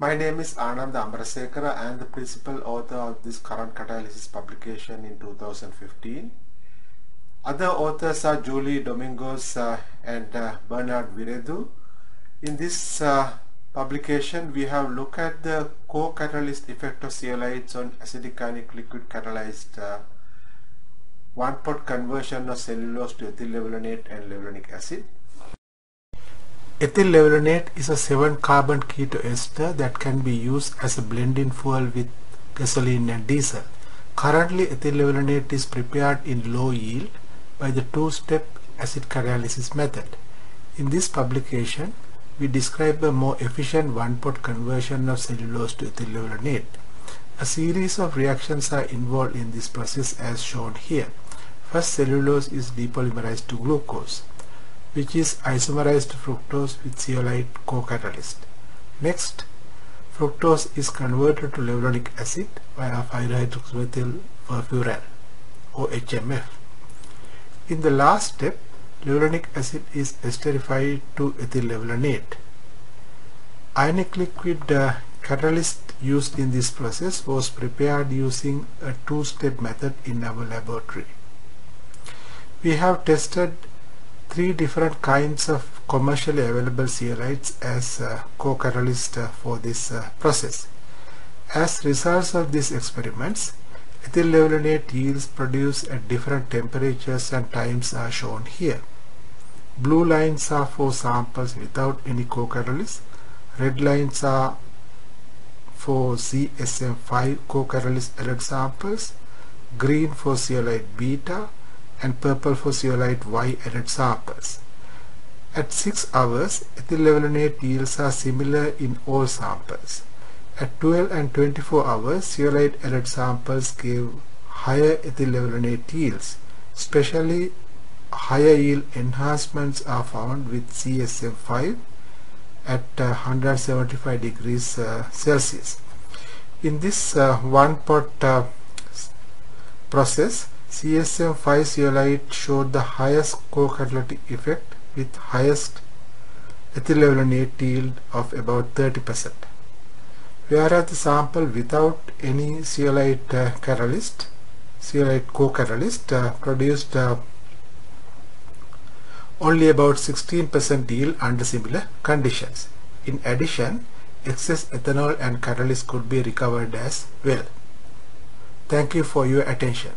My name is Anand Amarasekara. I am the principal author of this current catalysis publication in 2015. Other authors are Julie Dominguez uh, and uh, Bernard Wiredu. In this uh, publication, we have looked at the co-catalyst effect of zeolites on acidic ionic liquid catalyzed uh, one-pot conversion of cellulose to ethyl levulinate and levulinic acid. Ethyl levulinate is a 7-carbon keto ester that can be used as a blending fuel with gasoline and diesel. Currently, ethyl levulinate is prepared in low yield by the two-step acid catalysis method. In this publication, we describe a more efficient one-pot conversion of cellulose to ethyl levulinate. A series of reactions are involved in this process as shown here. First cellulose is depolymerized to glucose which is isomerized fructose with zeolite co-catalyst. Next, fructose is converted to levulinic acid via 5-hydroxymethyl furfural or HMF. In the last step, levulinic acid is esterified to ethyl levulinate. Ionic liquid uh, catalyst used in this process was prepared using a two-step method in our laboratory. We have tested three different kinds of commercially available zeolites as uh, co-catalyst uh, for this uh, process. As results of these experiments, ethyl levulinate yields produced at different temperatures and times are shown here. Blue lines are for samples without any co-catalyst, red lines are for ZSM5 co-catalyst alert samples, green for zeolite beta, and purple for zeolite Y added samples. At 6 hours, ethyl levulinate yields are similar in all samples. At 12 and 24 hours, zeolite added samples gave higher ethyl levulinate yields. Especially higher yield enhancements are found with ZSM5 at uh, 175 degrees uh, Celsius. In this uh, one pot uh, process, ZSM5 zeolite showed the highest co-catalytic effect with highest ethyl levulinate yield of about 30%. Whereas the sample without any zeolite uh, catalyst, zeolite co-catalyst uh, produced uh, only about 16% yield under similar conditions. In addition, excess ethanol and catalyst could be recovered as well. Thank you for your attention.